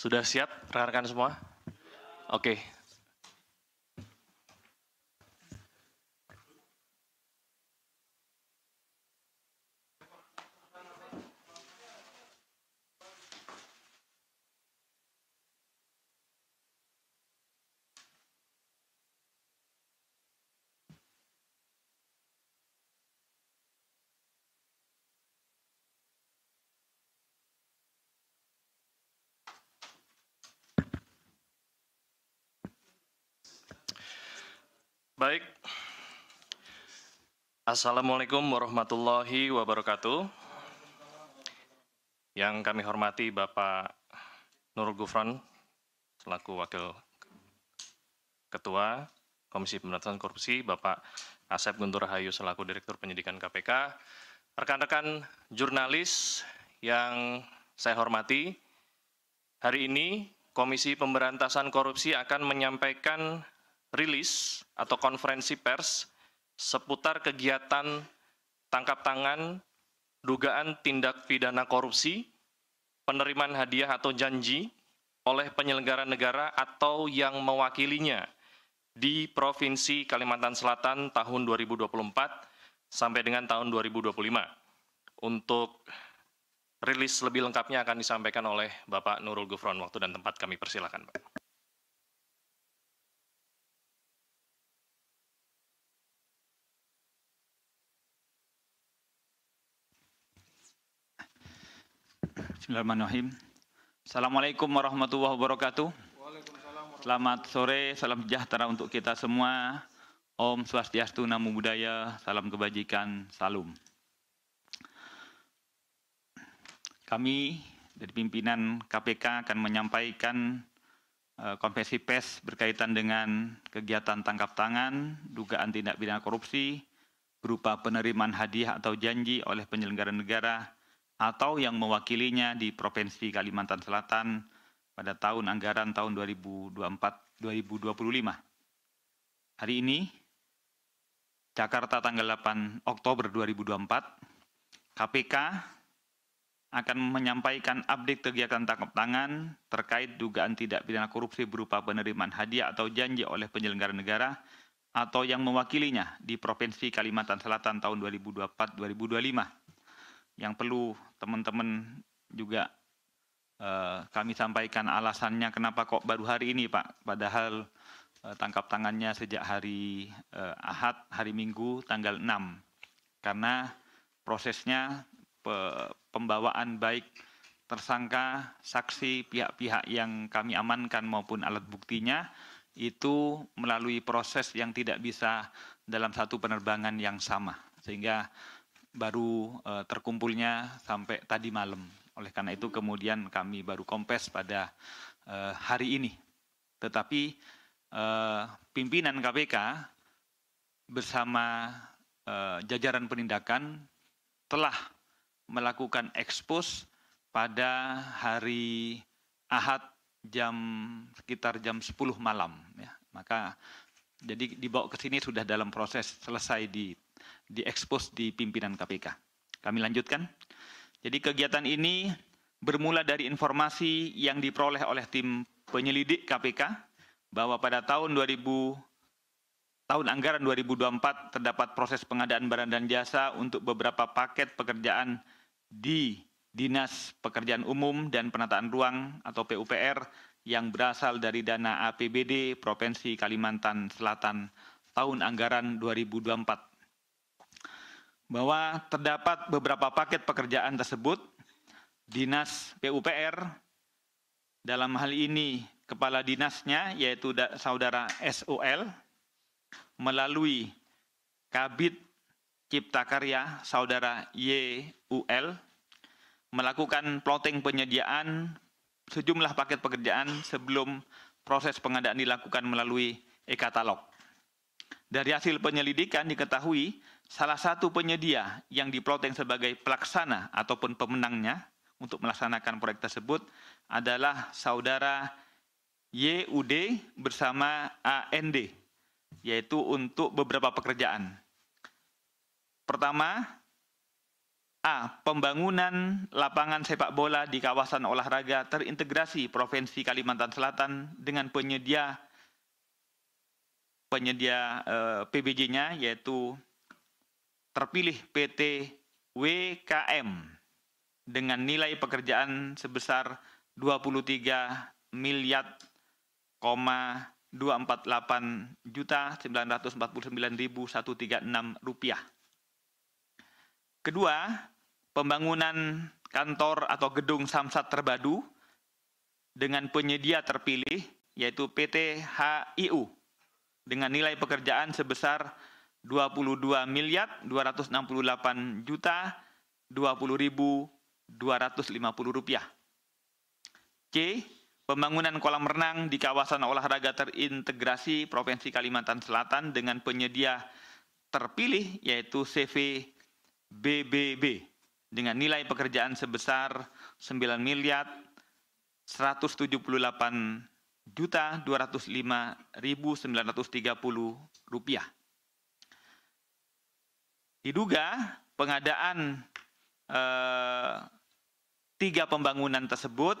Sudah siap rekan-rekan semua? Oke. Assalamualaikum warahmatullahi wabarakatuh. Yang kami hormati Bapak Nurul Gufron selaku Wakil Ketua Komisi Pemberantasan Korupsi, Bapak Asep Guntur Rahayu selaku Direktur Penyidikan KPK, rekan-rekan jurnalis yang saya hormati, hari ini Komisi Pemberantasan Korupsi akan menyampaikan rilis atau konferensi pers seputar kegiatan tangkap tangan dugaan tindak pidana korupsi, penerimaan hadiah atau janji oleh penyelenggara negara atau yang mewakilinya di Provinsi Kalimantan Selatan tahun 2024 sampai dengan tahun 2025. Untuk rilis lebih lengkapnya akan disampaikan oleh Bapak Nurul Gufron. Waktu dan tempat kami persilakan, Pak. Bismillahirrahmanirrahim. Assalamualaikum warahmatullahi wabarakatuh. Selamat sore, salam sejahtera untuk kita semua. Om Swastiastu, Namo Buddhaya, salam kebajikan, salam. Kami dari pimpinan KPK akan menyampaikan uh, konversi pers berkaitan dengan kegiatan tangkap tangan, dugaan tindak pidana korupsi, berupa penerimaan hadiah atau janji oleh penyelenggara negara atau yang mewakilinya di Provinsi Kalimantan Selatan pada tahun anggaran tahun 2024-2025. Hari ini, Jakarta tanggal 8 Oktober 2024, KPK akan menyampaikan update kegiatan tangkap tangan terkait dugaan tidak pidana korupsi berupa penerimaan hadiah atau janji oleh penyelenggara negara atau yang mewakilinya di Provinsi Kalimantan Selatan tahun 2024-2025 yang perlu teman-teman juga uh, kami sampaikan alasannya kenapa kok baru hari ini Pak, padahal uh, tangkap tangannya sejak hari uh, Ahad, hari Minggu tanggal 6. Karena prosesnya pe pembawaan baik tersangka, saksi, pihak-pihak yang kami amankan maupun alat buktinya itu melalui proses yang tidak bisa dalam satu penerbangan yang sama. Sehingga baru uh, terkumpulnya sampai tadi malam. Oleh karena itu kemudian kami baru kompes pada uh, hari ini. Tetapi uh, pimpinan KPK bersama uh, jajaran penindakan telah melakukan ekspos pada hari Ahad jam sekitar jam 10 malam ya. Maka jadi dibawa ke sini sudah dalam proses selesai di diekspos di pimpinan KPK. Kami lanjutkan. Jadi kegiatan ini bermula dari informasi yang diperoleh oleh tim penyelidik KPK bahwa pada tahun 2000 tahun anggaran 2024 terdapat proses pengadaan barang dan jasa untuk beberapa paket pekerjaan di Dinas Pekerjaan Umum dan Penataan Ruang atau PUPR yang berasal dari dana APBD Provinsi Kalimantan Selatan tahun anggaran 2024 bahwa terdapat beberapa paket pekerjaan tersebut Dinas PUPR dalam hal ini kepala dinasnya yaitu saudara SOL melalui Kabit Cipta Karya saudara YUL melakukan plotting penyediaan sejumlah paket pekerjaan sebelum proses pengadaan dilakukan melalui e-katalog. Dari hasil penyelidikan diketahui salah satu penyedia yang diplotting sebagai pelaksana ataupun pemenangnya untuk melaksanakan proyek tersebut adalah saudara YUD bersama AND, yaitu untuk beberapa pekerjaan. Pertama, A. Pembangunan lapangan sepak bola di kawasan olahraga terintegrasi Provinsi Kalimantan Selatan dengan penyedia penyedia eh, PBJ-nya yaitu terpilih PT WKM dengan nilai pekerjaan sebesar 23 miliar 248 juta 949.136 rupiah. Kedua, pembangunan kantor atau gedung Samsat Terbadu dengan penyedia terpilih yaitu PT HIU dengan nilai pekerjaan sebesar 22 miliar 268 juta 20.250 rupiah. C. Pembangunan kolam renang di kawasan olahraga terintegrasi Provinsi Kalimantan Selatan dengan penyedia terpilih yaitu CV BBB dengan nilai pekerjaan sebesar 9 miliar 178 juta 205.930 rupiah. Diduga pengadaan eh, tiga pembangunan tersebut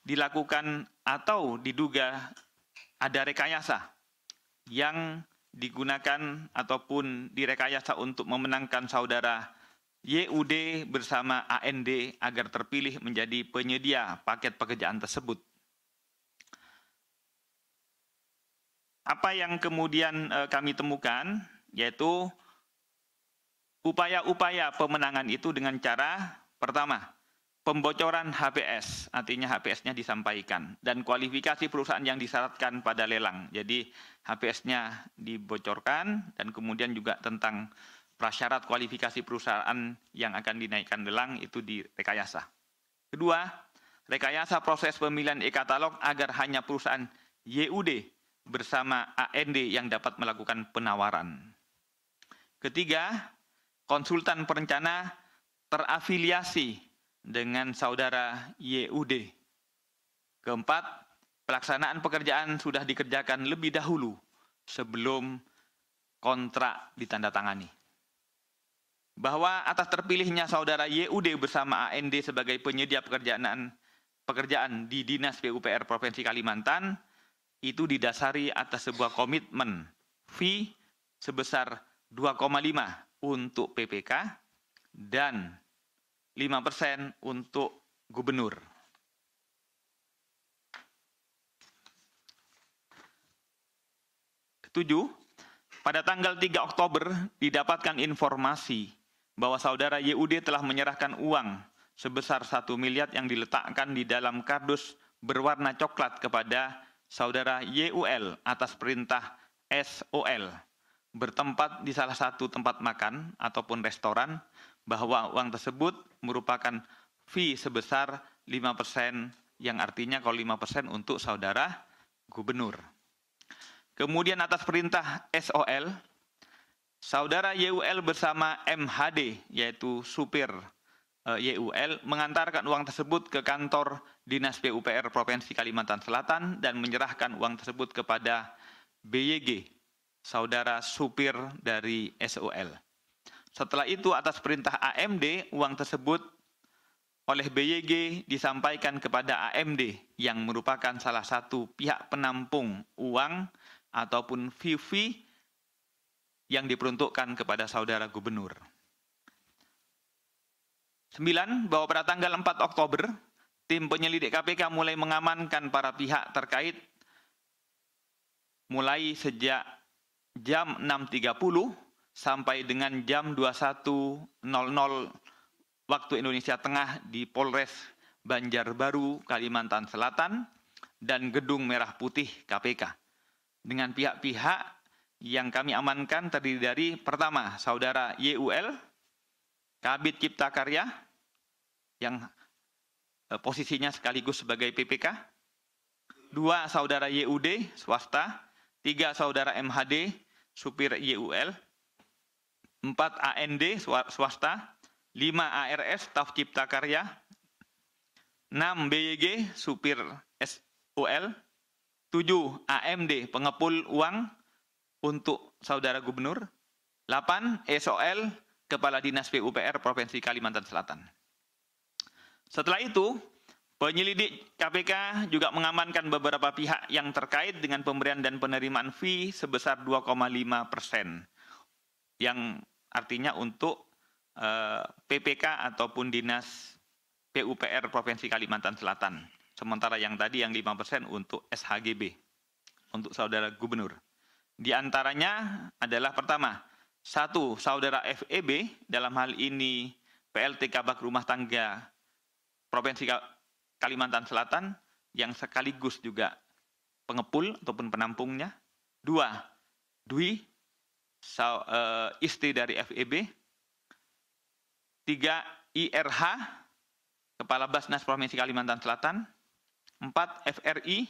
dilakukan atau diduga ada rekayasa yang digunakan ataupun direkayasa untuk memenangkan saudara YUD bersama AND agar terpilih menjadi penyedia paket pekerjaan tersebut. Apa yang kemudian eh, kami temukan yaitu upaya-upaya pemenangan itu dengan cara pertama, pembocoran HPS, artinya HPS-nya disampaikan dan kualifikasi perusahaan yang disyaratkan pada lelang. Jadi HPS-nya dibocorkan dan kemudian juga tentang prasyarat kualifikasi perusahaan yang akan dinaikkan lelang itu direkayasa. Kedua, rekayasa proses pemilihan e-katalog agar hanya perusahaan YUD bersama AND yang dapat melakukan penawaran. Ketiga, konsultan perencana terafiliasi dengan saudara YUD. Keempat, pelaksanaan pekerjaan sudah dikerjakan lebih dahulu sebelum kontrak ditandatangani bahwa atas terpilihnya saudara YUD bersama AND sebagai penyedia pekerjaan pekerjaan di Dinas PUPR Provinsi Kalimantan itu didasari atas sebuah komitmen fee sebesar 2,5 untuk PPK dan 5% untuk gubernur. Ketujuh, pada tanggal 3 Oktober didapatkan informasi bahwa saudara YUD telah menyerahkan uang sebesar satu miliar yang diletakkan di dalam kardus berwarna coklat kepada saudara YUL atas perintah SOL bertempat di salah satu tempat makan ataupun restoran bahwa uang tersebut merupakan fee sebesar 5% yang artinya kalau 5% untuk saudara gubernur. Kemudian atas perintah SOL Saudara YUL bersama MHD, yaitu supir eh, YUL, mengantarkan uang tersebut ke kantor Dinas PUPR Provinsi Kalimantan Selatan dan menyerahkan uang tersebut kepada BYG, saudara supir dari SOL. Setelah itu atas perintah AMD, uang tersebut oleh BYG disampaikan kepada AMD yang merupakan salah satu pihak penampung uang ataupun fee-fee yang diperuntukkan kepada saudara gubernur. Sembilan, bahwa pada tanggal 4 Oktober, tim penyelidik KPK mulai mengamankan para pihak terkait mulai sejak jam 6.30 sampai dengan jam 21.00 waktu Indonesia Tengah di Polres Banjarbaru, Kalimantan Selatan, dan Gedung Merah Putih KPK. Dengan pihak-pihak yang kami amankan terdiri dari pertama saudara YUL, Kabit Cipta Karya yang eh, posisinya sekaligus sebagai PPK, dua saudara YUD swasta, tiga saudara MHD supir YUL, empat AND swasta, lima ARS staf Cipta Karya, enam BYG supir SOL, tujuh AMD pengepul uang untuk saudara gubernur, 8 SOL Kepala Dinas PUPR Provinsi Kalimantan Selatan. Setelah itu, penyelidik KPK juga mengamankan beberapa pihak yang terkait dengan pemberian dan penerimaan fee sebesar 2,5 persen, yang artinya untuk eh, PPK ataupun Dinas PUPR Provinsi Kalimantan Selatan. Sementara yang tadi yang 5 persen untuk SHGB, untuk saudara gubernur. Di antaranya adalah pertama, satu, saudara FEB, dalam hal ini PLT Kabak Rumah Tangga Provinsi Kalimantan Selatan, yang sekaligus juga pengepul ataupun penampungnya. Dua, Dwi, uh, istri dari FEB. Tiga, IRH, Kepala Basnas Provinsi Kalimantan Selatan. Empat, FRI,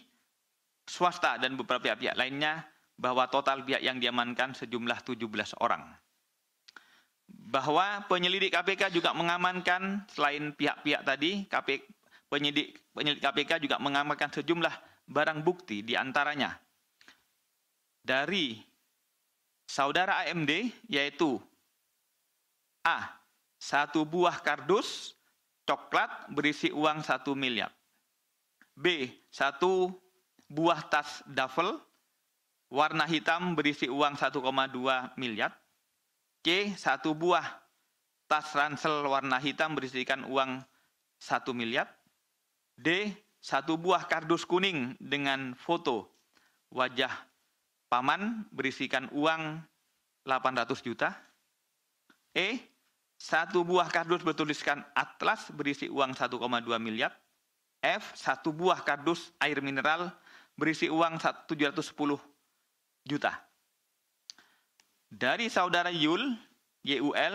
swasta dan beberapa pihak-pihak lainnya bahwa total pihak yang diamankan sejumlah 17 orang. Bahwa penyelidik KPK juga mengamankan selain pihak-pihak tadi, KPK, penyidik, penyelidik KPK juga mengamankan sejumlah barang bukti di antaranya dari saudara AMD yaitu A. Satu buah kardus coklat berisi uang satu miliar. B. Satu buah tas duffel warna hitam berisi uang 1,2 miliar. C. Satu buah tas ransel warna hitam berisikan uang 1 miliar. D. Satu buah kardus kuning dengan foto wajah paman berisikan uang 800 juta. E. Satu buah kardus bertuliskan atlas berisi uang 1,2 miliar. F. Satu buah kardus air mineral berisi uang 710 juta. Dari saudara Yul, YUL,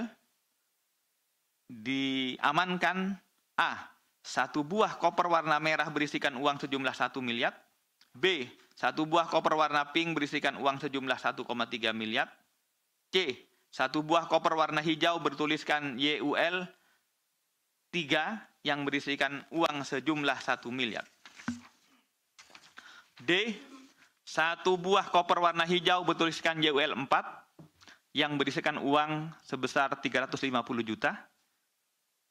diamankan A. Satu buah koper warna merah berisikan uang sejumlah 1 miliar. B. Satu buah koper warna pink berisikan uang sejumlah 1,3 miliar. C. Satu buah koper warna hijau bertuliskan YUL 3 yang berisikan uang sejumlah 1 miliar. D satu buah koper warna hijau bertuliskan JUL 4 yang berisikan uang sebesar 350 juta.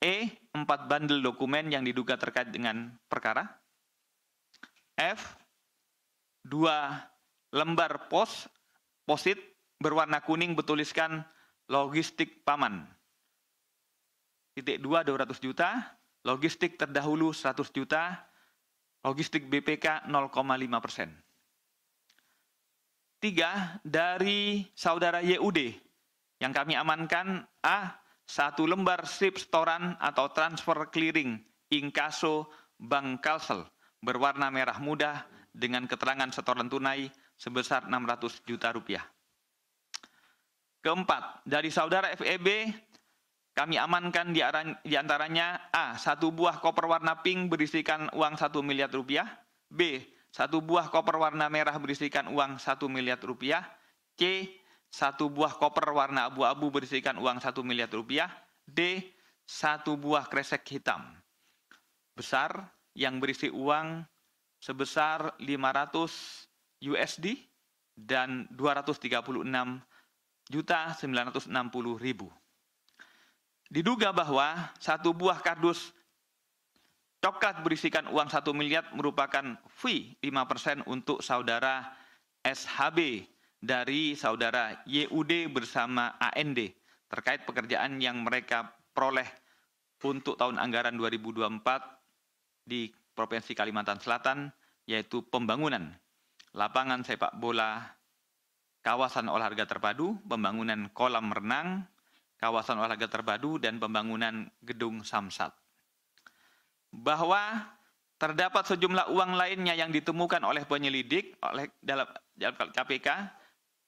E. Empat bundle dokumen yang diduga terkait dengan perkara. F. Dua lembar pos posit berwarna kuning bertuliskan logistik paman. Titik dua 200 juta, logistik terdahulu 100 juta, logistik BPK 0,5 persen. Tiga, dari saudara YUD yang kami amankan A. Satu lembar slip setoran atau transfer clearing inkaso bank Kalsel berwarna merah muda dengan keterangan setoran tunai sebesar 600 juta rupiah. Keempat, dari saudara FEB kami amankan di antaranya A. Satu buah koper warna pink berisikan uang 1 miliar rupiah. B. Satu buah koper warna merah berisikan uang satu miliar rupiah. C. Satu buah koper warna abu-abu berisikan uang satu miliar rupiah. D. Satu buah kresek hitam besar yang berisi uang sebesar 500 USD dan 236 juta 960 ribu. Diduga bahwa satu buah kardus Coklat berisikan uang 1 miliar merupakan fee 5% untuk saudara SHB dari saudara YUD bersama AND terkait pekerjaan yang mereka peroleh untuk tahun anggaran 2024 di Provinsi Kalimantan Selatan yaitu pembangunan lapangan sepak bola kawasan olahraga terpadu, pembangunan kolam renang, kawasan olahraga terpadu, dan pembangunan gedung samsat. Bahwa terdapat sejumlah uang lainnya yang ditemukan oleh penyelidik oleh dalam, KPK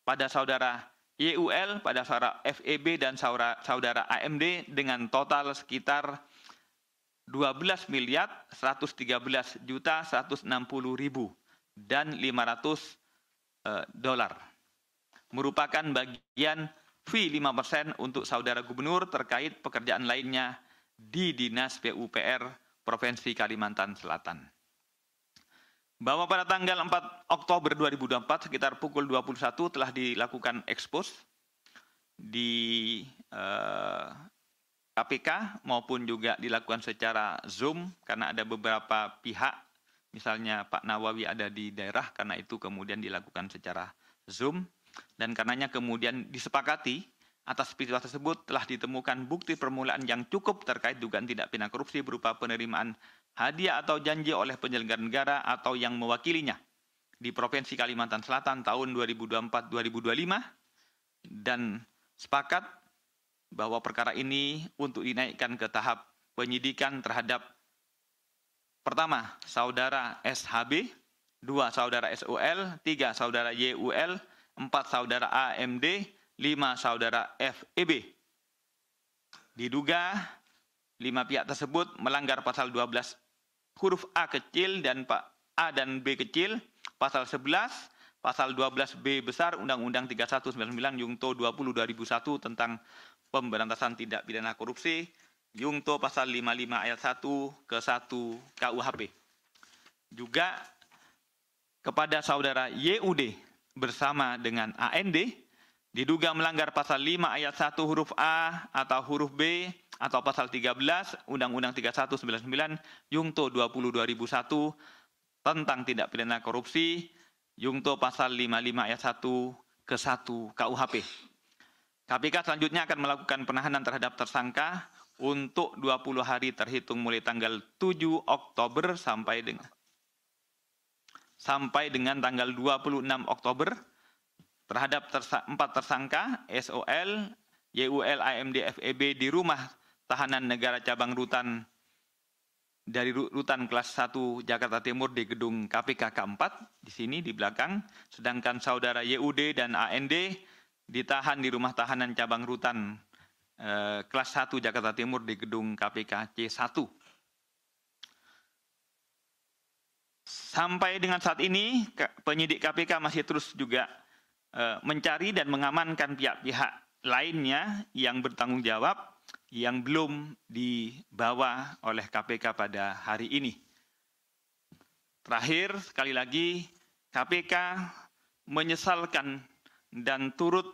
pada saudara YUL, pada saudara FEB dan saudara, saudara AMD dengan total sekitar 12 miliar 113 juta 160 ribu dan 500 eh, dolar merupakan bagian fee 5% untuk saudara gubernur terkait pekerjaan lainnya di Dinas PUPR Provinsi Kalimantan Selatan. Bahwa pada tanggal 4 Oktober 2024 sekitar pukul 21 telah dilakukan ekspos di eh, KPK maupun juga dilakukan secara Zoom karena ada beberapa pihak. Misalnya Pak Nawawi ada di daerah karena itu kemudian dilakukan secara Zoom. Dan karenanya kemudian disepakati atas peristiwa tersebut telah ditemukan bukti permulaan yang cukup terkait dugaan tidak pidana korupsi berupa penerimaan hadiah atau janji oleh penyelenggara negara atau yang mewakilinya di Provinsi Kalimantan Selatan tahun 2024-2025 dan sepakat bahwa perkara ini untuk dinaikkan ke tahap penyidikan terhadap pertama saudara SHB, dua saudara SUL, tiga saudara YUL, empat saudara AMD, lima saudara FEB. Diduga lima pihak tersebut melanggar pasal 12 huruf A kecil dan A dan B kecil, pasal 11, pasal 12B besar Undang-Undang 3199 Yungto 20 2001 tentang pemberantasan tindak pidana korupsi, Yungto pasal 55 ayat 1 ke 1 KUHP. Juga kepada saudara YUD bersama dengan AND diduga melanggar pasal 5 ayat 1 huruf A atau huruf B atau pasal 13 Undang-Undang 3199 Yungto 20 2001 tentang tindak pidana korupsi Yungto pasal 55 ayat 1 ke 1 KUHP. KPK selanjutnya akan melakukan penahanan terhadap tersangka untuk 20 hari terhitung mulai tanggal 7 Oktober sampai dengan sampai dengan tanggal 26 Oktober terhadap tersa, empat tersangka SOL, YUL, AMD, FEB di rumah tahanan negara cabang rutan dari rutan kelas 1 Jakarta Timur di gedung KPK K4 di sini di belakang sedangkan saudara YUD dan AND ditahan di rumah tahanan cabang rutan eh, kelas 1 Jakarta Timur di gedung KPK C1. Sampai dengan saat ini penyidik KPK masih terus juga eh, mencari dan mengamankan pihak-pihak lainnya yang bertanggung jawab yang belum dibawa oleh KPK pada hari ini. Terakhir, sekali lagi, KPK menyesalkan dan turut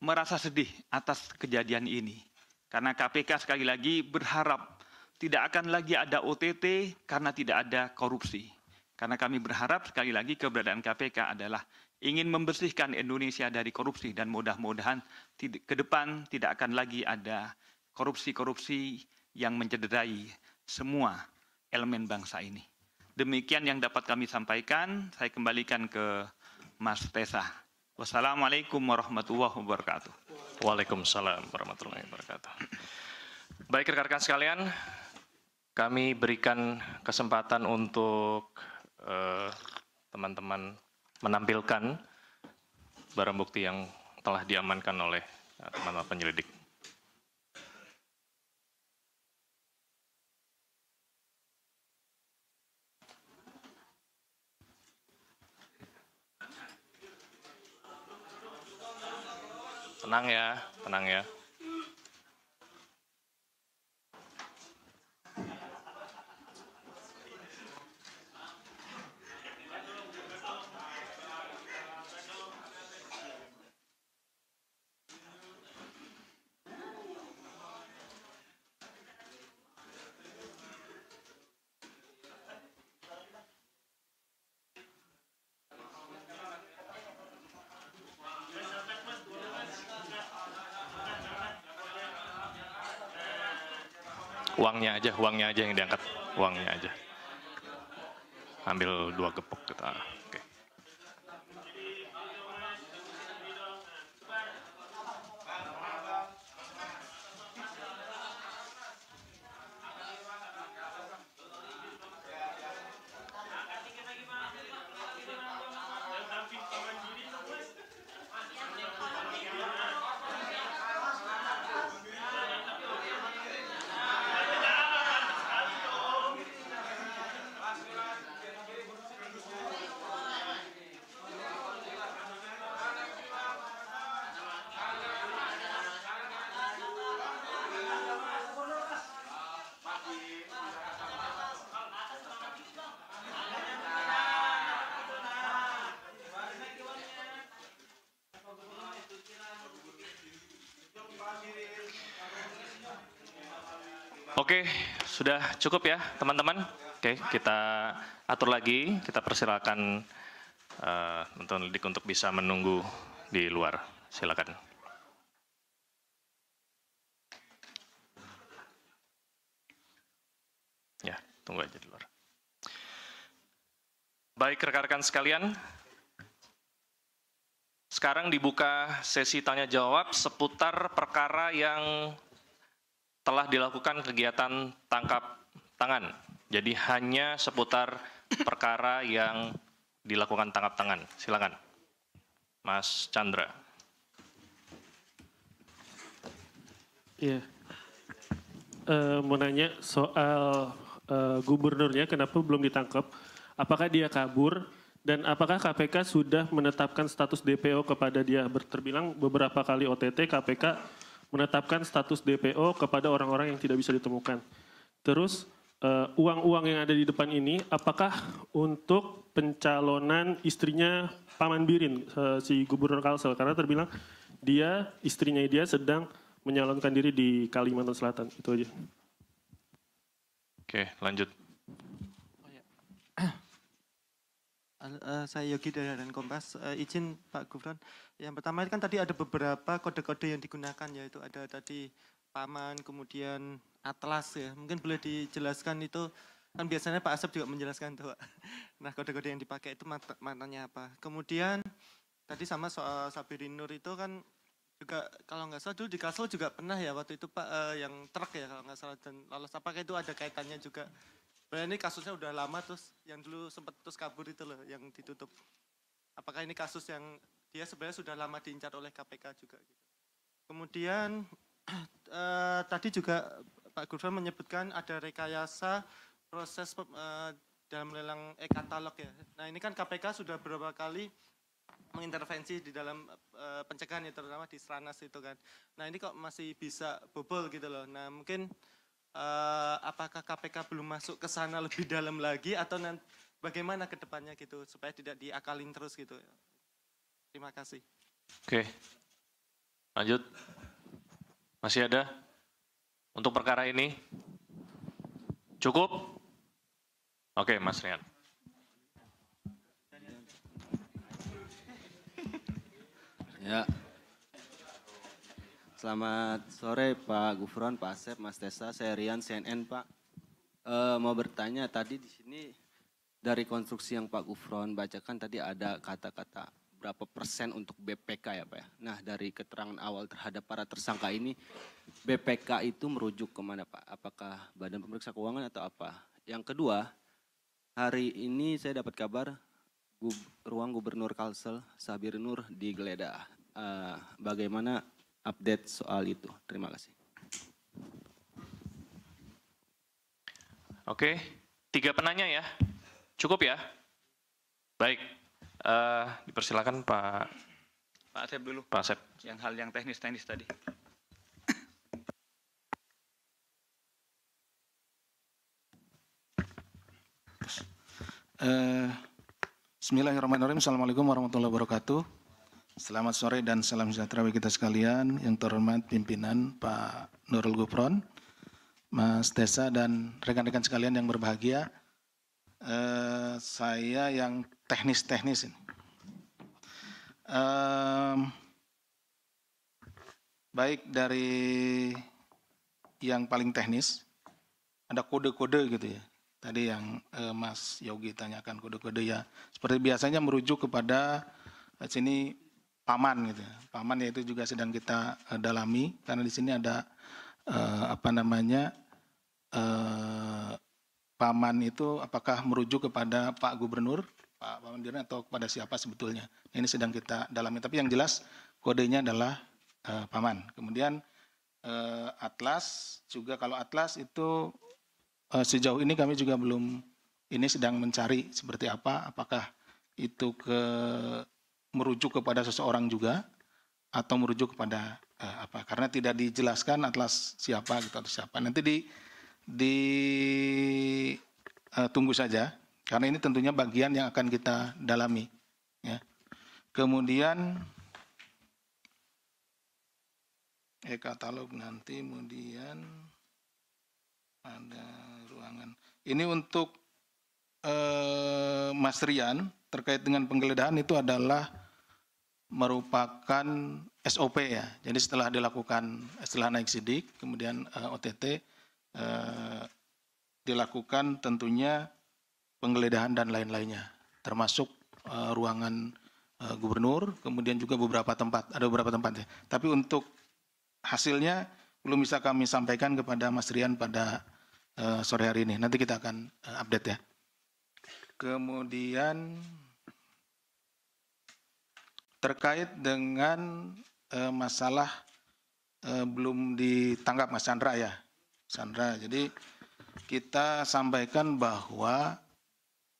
merasa sedih atas kejadian ini. Karena KPK sekali lagi berharap tidak akan lagi ada OTT karena tidak ada korupsi. Karena kami berharap sekali lagi keberadaan KPK adalah ingin membersihkan Indonesia dari korupsi dan mudah-mudahan ke depan tidak akan lagi ada korupsi-korupsi yang mencederai semua elemen bangsa ini. Demikian yang dapat kami sampaikan. Saya kembalikan ke Mas Tesa. Wassalamualaikum warahmatullahi wabarakatuh. Waalaikumsalam warahmatullahi wabarakatuh. Baik rekan-rekan sekalian, kami berikan kesempatan untuk eh, teman-teman uh, menampilkan barang bukti yang telah diamankan oleh eh, teman-teman penyelidik. Tenang ya, tenang ya. Uangnya aja, uangnya aja yang diangkat, uangnya aja. Ambil dua gepok kita. Oke, sudah cukup ya teman-teman. Oke, kita atur lagi, kita persilakan uh, teman Lidik untuk bisa menunggu di luar. Silakan. Ya, tunggu aja di luar. Baik rekan-rekan sekalian, sekarang dibuka sesi tanya jawab seputar perkara yang telah dilakukan kegiatan tangkap tangan. Jadi hanya seputar perkara yang dilakukan tangkap tangan. Silakan. Mas Chandra. Iya. Uh, mau nanya soal uh, gubernurnya kenapa belum ditangkap? Apakah dia kabur dan apakah KPK sudah menetapkan status DPO kepada dia? Terbilang beberapa kali OTT KPK menetapkan status DPO kepada orang-orang yang tidak bisa ditemukan. Terus eh, uang-uang uh, yang ada di depan ini apakah untuk pencalonan istrinya Paman Birin uh, si Gubernur Kalsel karena terbilang dia istrinya dia sedang menyalonkan diri di Kalimantan Selatan itu aja. Oke, lanjut. Uh, saya Yogi dari Harian Kompas. Uh, izin Pak Gufron. Yang pertama kan tadi ada beberapa kode-kode yang digunakan yaitu ada tadi paman, kemudian atlas ya. Mungkin boleh dijelaskan itu kan biasanya Pak Asep juga menjelaskan tuh. Nah kode-kode yang dipakai itu maknanya apa? Kemudian tadi sama soal Sabirin Nur itu kan juga kalau nggak salah dulu di Kasel juga pernah ya waktu itu Pak uh, yang truk ya kalau nggak salah dan lolos apakah itu ada kaitannya juga Sebenarnya ini kasusnya udah lama terus yang dulu sempat terus kabur itu loh yang ditutup. Apakah ini kasus yang dia sebenarnya sudah lama diincar oleh KPK juga gitu. Kemudian eh, tadi juga Pak Gufron menyebutkan ada rekayasa proses eh, dalam lelang e-katalog ya. Nah ini kan KPK sudah beberapa kali mengintervensi di dalam eh, pencegahan ya terutama di Stranas itu kan. Nah ini kok masih bisa bobol gitu loh. Nah mungkin uh, apakah KPK belum masuk ke sana lebih dalam lagi atau nanti bagaimana ke depannya gitu supaya tidak diakalin terus gitu. Terima kasih. Oke. Lanjut. Masih ada? Untuk perkara ini? Cukup? Oke, Mas Rian. Ya, Selamat sore Pak Gufron, Pak Asep, Mas Tessa, saya Rian CNN Pak. E, mau bertanya tadi di sini dari konstruksi yang Pak Gufron bacakan tadi ada kata-kata berapa persen untuk BPK ya Pak ya. Nah dari keterangan awal terhadap para tersangka ini BPK itu merujuk ke mana Pak? Apakah Badan Pemeriksa Keuangan atau apa? Yang kedua, hari ini saya dapat kabar ruang Gubernur Kalsel Sabir Nur digeledah. Uh, bagaimana update soal itu. Terima kasih. Oke, tiga penanya ya. Cukup ya? Baik, uh, dipersilakan Pak. Pak Asep dulu. Pak Asep. Yang hal yang teknis-teknis tadi. Uh, Bismillahirrahmanirrahim. Assalamualaikum warahmatullahi wabarakatuh. Selamat sore dan salam sejahtera bagi kita sekalian. Yang terhormat pimpinan Pak Nurul Gufron, Mas Desa dan rekan-rekan sekalian yang berbahagia. Eh, saya yang teknis-teknis ini. Eh, baik dari yang paling teknis, ada kode-kode gitu ya. Tadi yang eh, Mas Yogi tanyakan kode-kode ya. Seperti biasanya merujuk kepada eh, sini paman gitu. Paman yaitu juga sedang kita uh, dalami karena di sini ada uh, apa namanya uh, paman itu apakah merujuk kepada Pak Gubernur, Pak Paman Dirna atau kepada siapa sebetulnya. Ini sedang kita dalami. Tapi yang jelas kodenya adalah uh, paman. Kemudian uh, atlas juga kalau atlas itu uh, sejauh ini kami juga belum ini sedang mencari seperti apa, apakah itu ke merujuk kepada seseorang juga atau merujuk kepada uh, apa karena tidak dijelaskan atlas siapa gitu atau siapa. Nanti di di uh, tunggu saja karena ini tentunya bagian yang akan kita dalami ya. Kemudian e katalog nanti kemudian ada ruangan. Ini untuk eh, Mas Rian terkait dengan penggeledahan itu adalah merupakan SOP ya. Jadi setelah dilakukan setelah naik sidik, kemudian eh, OTT eh, dilakukan tentunya penggeledahan dan lain-lainnya, termasuk eh, ruangan eh, gubernur, kemudian juga beberapa tempat, ada beberapa tempat ya. Tapi untuk hasilnya belum bisa kami sampaikan kepada Mas Rian pada eh, sore hari ini. Nanti kita akan eh, update ya. Kemudian terkait dengan eh, masalah eh, belum ditangkap Mas Chandra ya. Chandra. Jadi kita sampaikan bahwa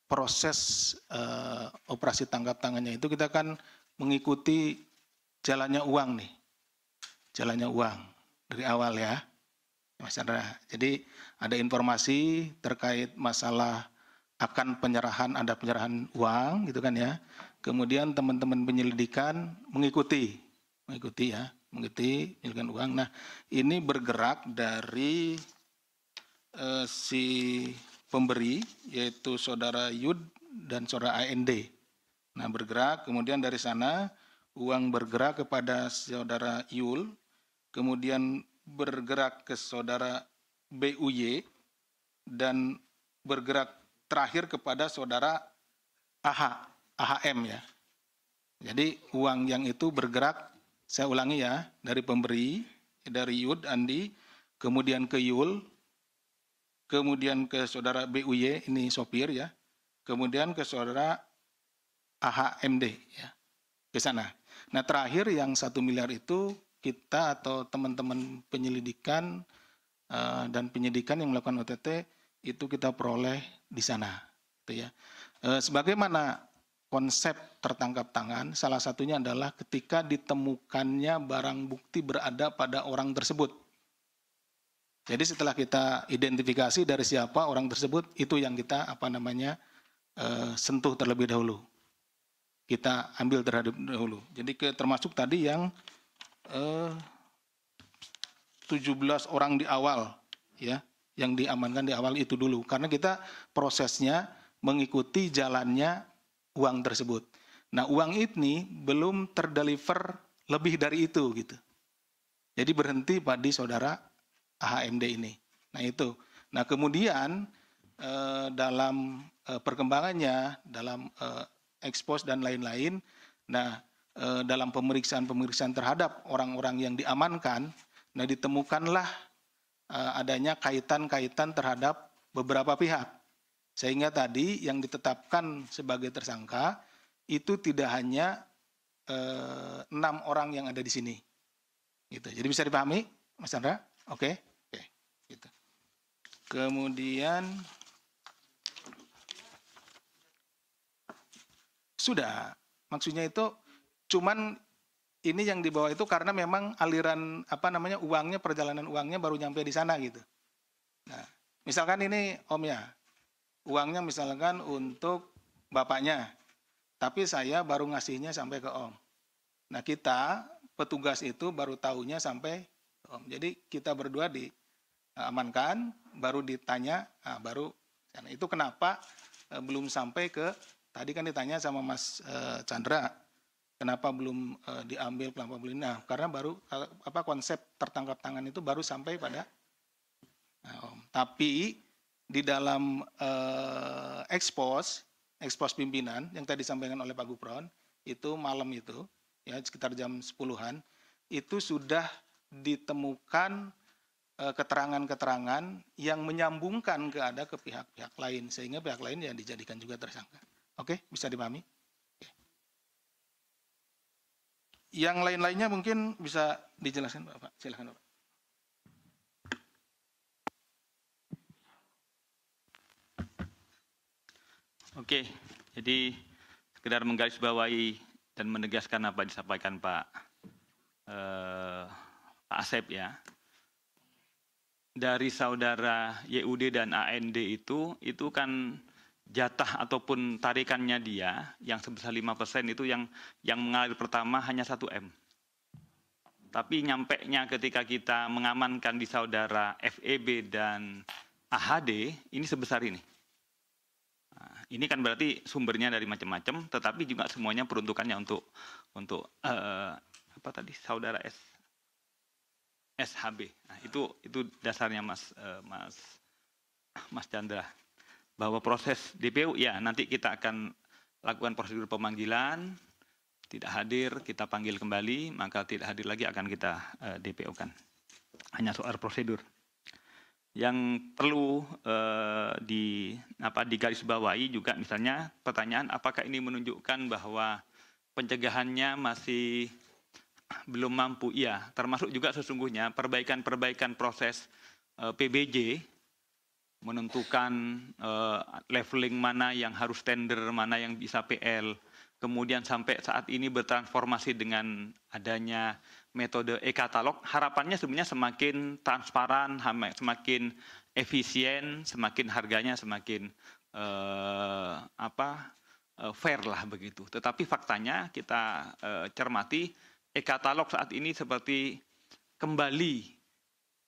proses eh, operasi tangkap tangannya itu kita kan mengikuti jalannya uang nih. Jalannya uang dari awal ya. Mas Chandra. Jadi ada informasi terkait masalah akan penyerahan ada penyerahan uang gitu kan ya. Kemudian teman-teman penyelidikan mengikuti mengikuti ya, mengikuti penyelidikan uang. Nah, ini bergerak dari eh, si pemberi yaitu saudara Yud dan saudara AND. Nah, bergerak kemudian dari sana uang bergerak kepada saudara Yul, kemudian bergerak ke saudara BUY dan bergerak terakhir kepada saudara AH, AHM ya. Jadi uang yang itu bergerak, saya ulangi ya, dari pemberi, dari Yud, Andi, kemudian ke Yul, kemudian ke saudara BUY, ini sopir ya, kemudian ke saudara AHMD ya, ke sana. Nah terakhir yang satu miliar itu kita atau teman-teman penyelidikan uh, dan penyidikan yang melakukan OTT itu kita peroleh di sana, gitu ya. E, sebagaimana konsep tertangkap tangan, salah satunya adalah ketika ditemukannya barang bukti berada pada orang tersebut. Jadi setelah kita identifikasi dari siapa orang tersebut, itu yang kita apa namanya e, sentuh terlebih dahulu. Kita ambil terhadap dahulu. Jadi ke, termasuk tadi yang e, 17 orang di awal, ya yang diamankan di awal itu dulu karena kita prosesnya mengikuti jalannya uang tersebut. Nah, uang ini belum terdeliver lebih dari itu gitu. Jadi berhenti pada saudara AHMD ini. Nah, itu. Nah, kemudian eh, dalam eh, perkembangannya dalam eh, ekspos dan lain-lain, nah eh, dalam pemeriksaan-pemeriksaan terhadap orang-orang yang diamankan, nah ditemukanlah adanya kaitan-kaitan terhadap beberapa pihak. Sehingga tadi yang ditetapkan sebagai tersangka itu tidak hanya eh, enam orang yang ada di sini. Gitu. Jadi bisa dipahami, Mas Chandra? Oke, oke, gitu. Kemudian sudah, maksudnya itu cuman ini yang dibawa itu karena memang aliran apa namanya uangnya perjalanan uangnya baru nyampe di sana gitu. Nah, misalkan ini Om ya, uangnya misalkan untuk bapaknya, tapi saya baru ngasihnya sampai ke Om. Nah kita petugas itu baru tahunya sampai Om. Jadi kita berdua diamankan, baru ditanya, nah baru itu kenapa eh, belum sampai ke tadi kan ditanya sama Mas eh, Chandra kenapa belum uh, diambil kenapa belum nah karena baru apa konsep tertangkap tangan itu baru sampai pada nah, om. tapi di dalam uh, ekspos ekspos pimpinan yang tadi disampaikan oleh Pak Gupron itu malam itu ya sekitar jam 10-an itu sudah ditemukan keterangan-keterangan yang menyambungkan ke ada ke pihak-pihak lain sehingga pihak lain yang dijadikan juga tersangka. Oke, bisa dipahami? Yang lain-lainnya mungkin bisa dijelaskan Bapak. Silakan Bapak. Oke, jadi sekedar menggarisbawahi dan menegaskan apa yang disampaikan Pak eh, Pak Asep ya. Dari saudara YUD dan AND itu, itu kan jatah ataupun tarikannya dia yang sebesar 5% itu yang yang mengalir pertama hanya 1 M. Tapi nyampe nya ketika kita mengamankan di saudara FEB dan AHD ini sebesar ini. Nah, ini kan berarti sumbernya dari macam-macam, tetapi juga semuanya peruntukannya untuk untuk uh, apa tadi saudara S SHB. Nah, itu itu dasarnya Mas uh, Mas Mas Chandra bahwa proses DPU ya nanti kita akan lakukan prosedur pemanggilan. Tidak hadir kita panggil kembali maka tidak hadir lagi akan kita uh, eh, DPO kan hanya soal prosedur. Yang perlu uh, di apa digarisbawahi juga misalnya pertanyaan apakah ini menunjukkan bahwa pencegahannya masih belum mampu? Iya termasuk juga sesungguhnya perbaikan-perbaikan proses uh, PBJ menentukan uh, leveling mana yang harus tender, mana yang bisa PL. Kemudian sampai saat ini bertransformasi dengan adanya metode e-katalog, harapannya sebenarnya semakin transparan, semakin efisien, semakin harganya semakin uh, apa uh, fair lah begitu. Tetapi faktanya kita uh, cermati e-katalog saat ini seperti kembali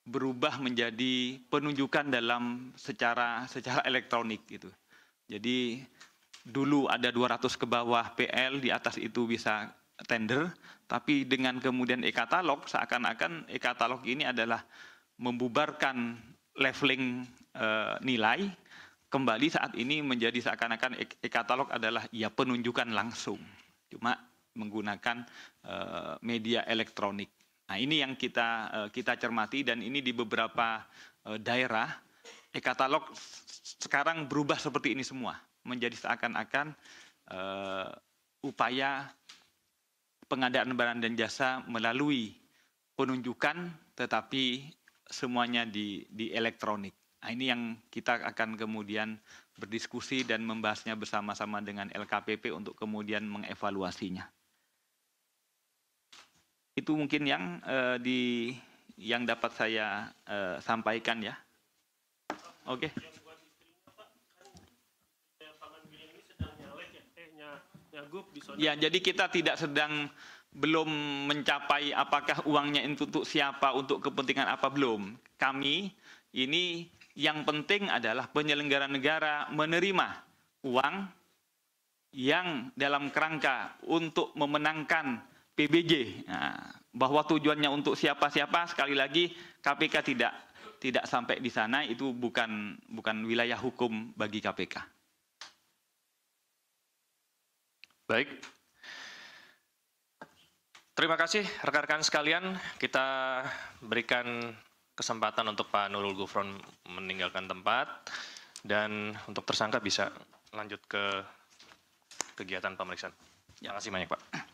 berubah menjadi penunjukan dalam secara secara elektronik gitu. Jadi dulu ada 200 ke bawah PL, di atas itu bisa tender, tapi dengan kemudian e-katalog seakan-akan e-katalog ini adalah membubarkan leveling e, nilai kembali saat ini menjadi seakan-akan e-katalog adalah ya penunjukan langsung. Cuma menggunakan e, media elektronik. Nah, ini yang kita eh, kita cermati dan ini di beberapa eh, daerah e-katalog sekarang berubah seperti ini semua, menjadi seakan-akan uh, upaya pengadaan barang dan jasa melalui penunjukan tetapi semuanya di di elektronik. Nah, ini yang kita akan kemudian berdiskusi dan membahasnya bersama-sama dengan LKPP untuk kemudian mengevaluasinya itu mungkin yang uh, di yang dapat saya uh, sampaikan ya. Oke. Okay. Ya, jadi kita tidak sedang belum mencapai apakah uangnya untuk siapa, untuk kepentingan apa belum. Kami ini yang penting adalah penyelenggara negara menerima uang yang dalam kerangka untuk memenangkan PBJ. Nah, bahwa tujuannya untuk siapa-siapa sekali lagi KPK tidak tidak sampai di sana itu bukan bukan wilayah hukum bagi KPK. Baik. Terima kasih rekan-rekan sekalian. Kita berikan kesempatan untuk Pak Nurul Gufron meninggalkan tempat dan untuk tersangka bisa lanjut ke kegiatan pemeriksaan. Terima kasih banyak Pak.